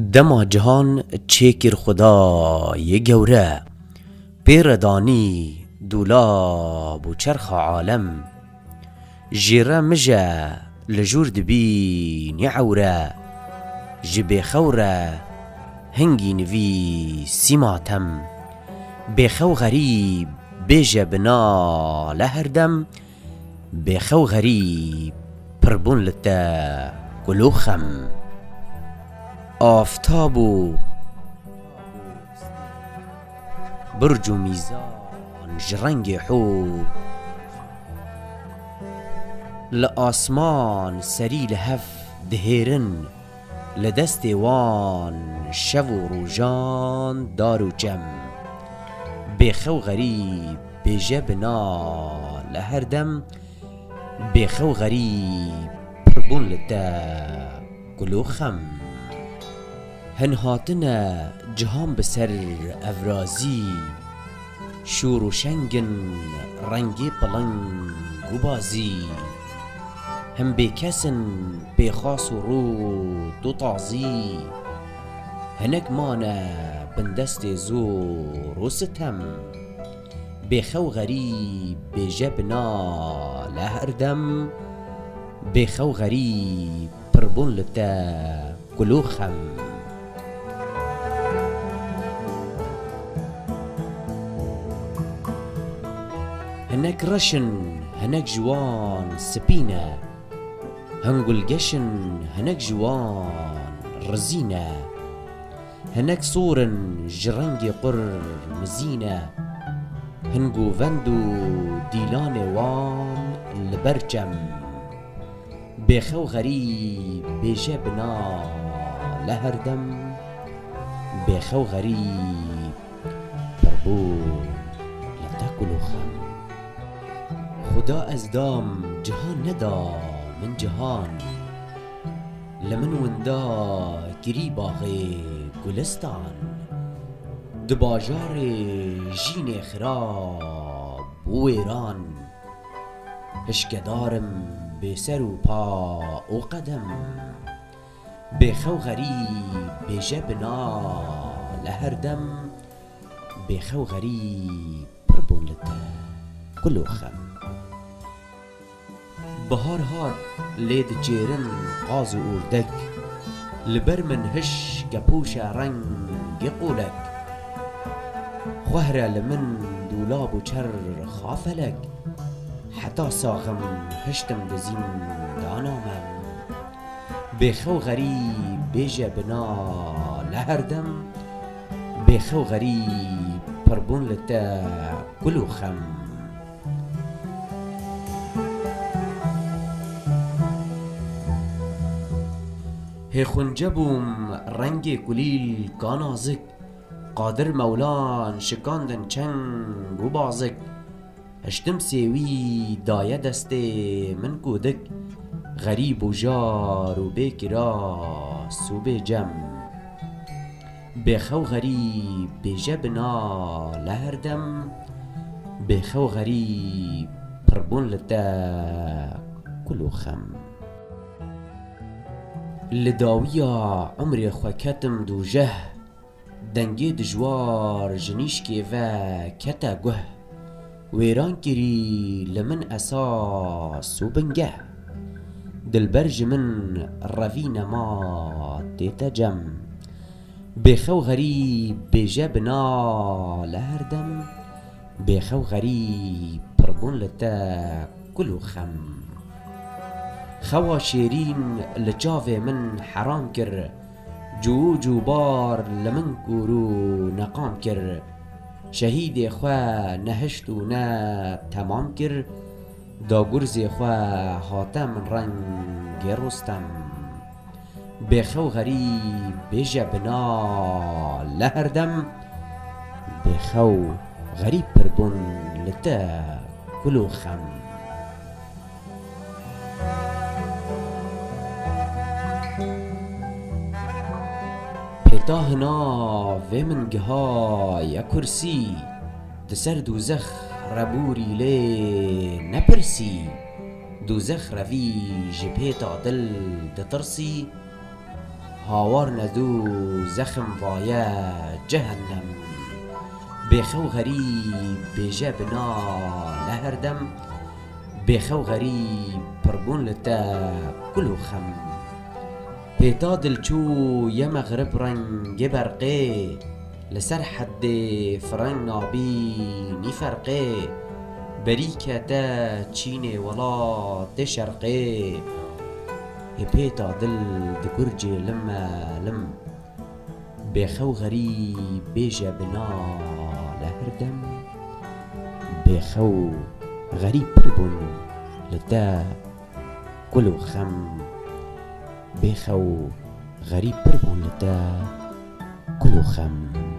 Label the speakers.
Speaker 1: دما جهان چێکر خدای گەورە پێرەدانی دوولاب و چرخ عالم لە ژوور دبینی عەورە ji bêxewre hingî nivî sîma tem bêxew xerîb bêje bina le herdem bêxew xerîb pirbûn li te gulûxem آفتاب و برج و میزان جرنگ حور لآسمان سری لهف دهیرن لدست وان شو و روژان دار و جم. بێخە و غەریب بێژە بنا لە هەردەم بێخە و غەریب پڕبوون لە تە گولۆخەم هەن هاتنە جیهان بەسەر ئەڤرازی شور و شەنگن ڕەنگی پڵنگ و بازی. هەم بێکەسن بێخاس و ڕوود و تازی. هەنەک مانە بندەستێ زۆر و ستەم بێخە و غەریب بێژە بنا لە هەردەم بێخە و غەریب پڕبوون لە تە هەنەک ڕەشن هەنەک جوان سپینە هەنگولگەشن هەنەک جوان ڕزینە هەنەک سوورن ji ڕەنگی قڕ مزینە هەنگ و vend و دیلانێ وان li ber cem bêxew xerîb bêje bina li خدا از دام جهان ندا من جهان. لمن وندا گری باغ گلستان. د باجار ژین خراب و ویران هشکدارم به سر و پا و قدم. بێخە و غەریب بێژە بنا لە هەردەم بێخە و غەریب پڕبوون لە تە گول و خەم بەهار هات لێ دجێرن قاز و ئوردەک لەبەر من هش گەپوشە ڕەنگی قوولەک خوهرە لە من دوولاب و چەر خافەلەک حتا ساغم هشتم دزین دانامەم بێخە و غەریب بێژە بنا لە هەردەم بێخە و غەریب پڕبوون لە تە گول و خەم هێخونجە بووم ڕەنگێ کولیل کانازک قادر مەولان شکاندن چەنگ و بازک. هشتم سێوی دایە دەستێ من کودک. غەریب و ژار و بێکراس و بێجەم بێخە و غەریب بێژە بنا لە هەردەم بێخە و غەریب پڕبوون لە تە کول و لداوية عمري خوكاتم دو جه دنگي دجوار جنيشكي و كتا گوه. ويران كري لمن أساس و بنگه دل برج من روين ما تيتا جم بخو غريب بجب نا لهردم بخو غريب پربون لتا كلو خم خەوا شێرین لە چاوێ من حەرام کرد جوو جووبار لە من گور و نەقام کرد شەهیدێ خوێ نەهشت و نە تەمام کرد داگورزێ خوێ هاتە من و غەریب بێژە بنا لە هەردەم بێخە و غەریب پربوون لە و تهنا في من جها يا كرسي تسرد زخ ربوري لي نبرسي دو زخ ربي جبهة دل تترسي هاورنا دو زخم فايا جهنم. بخو غريب بجاب نهردم بخو غريب بربون لتا كلو خم. دلچو یه مغرب رنگ برقه لسر حد فرنگ نابی نی فرقه بریکه دا چینه ولا ده شرقه هبيتا دل دكرجي لما لم بخو غريب بيجا بنا لهردم. بخو غريب بربن لتا كلو خم. بخو غريب بربن لتا كلو خم.